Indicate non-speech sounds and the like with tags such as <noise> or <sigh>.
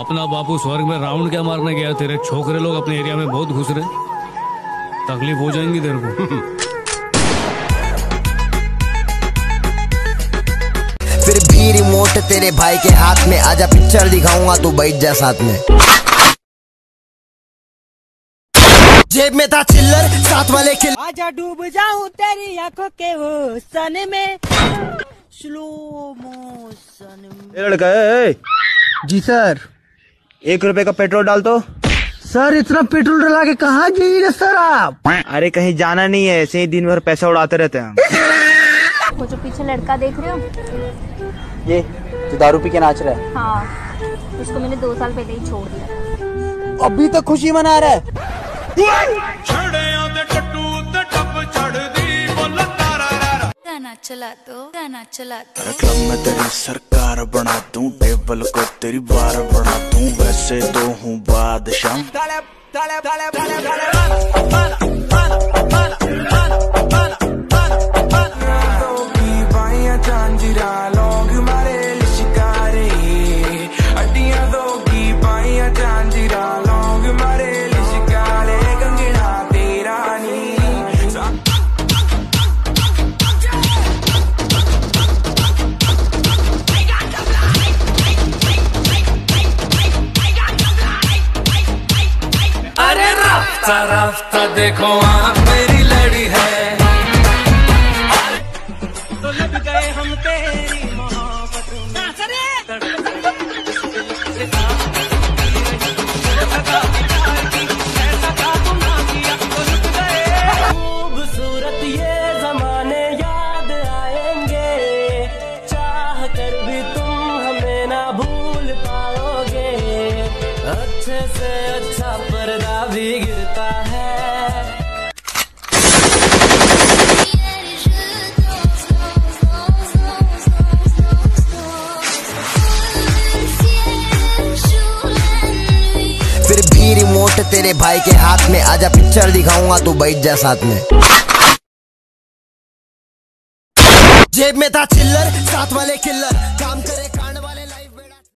अपना बापू स्वर्ग में राउंड क्या मारने गया तेरे छोकरे लोग अपने एरिया में बहुत घुस रहे तकलीफ़ हो जाएँगी तेरे को। फिर भी रिमोट तेरे भाई के हाथ में। आजा पिक्चर दिखाऊँगा तू बैठ जा साथ में। जेब में था चिल्लर साथ वाले खिल आजा डूब जाऊँ तेरी आँखों के वो सन में। स्लो मोशन में। ये लड़का है जी सर। एक रुपए का पेट्रोल डाल तो। सर इतना पेट्रोल डला के कहा जाइएगा सर आप? अरे कहीं जाना नहीं है ऐसे ही दिन भर पैसा उड़ाते रहते हैं <laughs> वो जो पीछे लड़का देख रहे हो? ये जो दारू पी के नाच रहा है। हाँ उसको मैंने दो साल पहले ही छोड़ दिया। अभी तक खुशी मना रहा है। गाना चला दो गाना चला दो। क्लब में तेरी सरकार बना दूँ टेबल को तेरी बार बना दूँ वैसे तो हूँ बादशाह। रास्ता रास्ता देखो आप मेरी लड़ी है। तो लग गए हम तेरी मोहब्बत खूबसूरत ये जमाने याद आएँगे। चाह कर भी तुम हमें ना भूल पाओगे। अच्छे से अच्छा पर्दा भी गिरता भी रिमोट तेरे भाई के हाथ में। आजा पिक्चर दिखाऊँगा तू बैठ जा साथ में। जेब में था चिल्लर साथ वाले किल्लर काम करे कांड